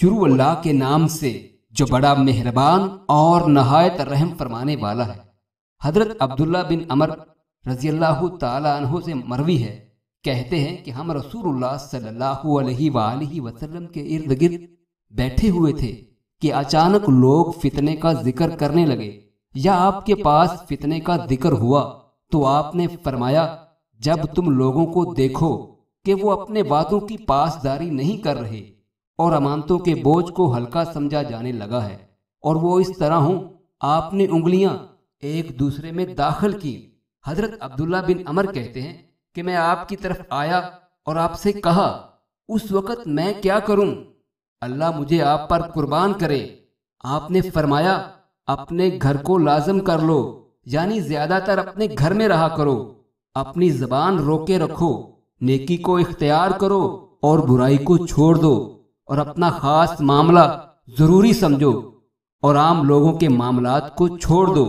शुरू अल्लाह के नाम से, जो बड़ा मेहरबान और नहायत रहम फरमाने वाला है। हज़रत अब्दुल्ला बिन अमर रज़ी अल्लाह तहों से मरवी है। कहते हैं कि हम रसूलुल्लाह वसल्लम के इर्द गिर्द बैठे हुए थे कि अचानक लोग फितने का ज़िक्र करने लगे, या आपके पास फितने का ज़िक्र हुआ तो आपने फरमाया, जब तुम लोगों को देखो कि वो अपने वादों की पासदारी नहीं कर रहे। और अमानतों के बोझ को हल्का समझा जाने लगा है। और वो इस तरह हो, आपने उंगलियाँ एक दूसरे में दाखिल की। हज़रत अब्दुल्ला बिन अमर कहते हैं कि मैं आपकी तरफ़ आया और आपसे कहा, उस वक़्त मैं क्या करूँ? अल्लाह मुझे आप पर कुर्बान करे। आपने फरमाया, अपने घर को लाजम कर लो, यानी ज़्यादातर अपने घर में रहा करो। अपनी जबान रोके रखो, नेकी को इख्तियार करो और बुराई को छोड़ दो। और अपना खास मामला ज़रूरी समझो और आम लोगों के मामलात को छोड़ दो।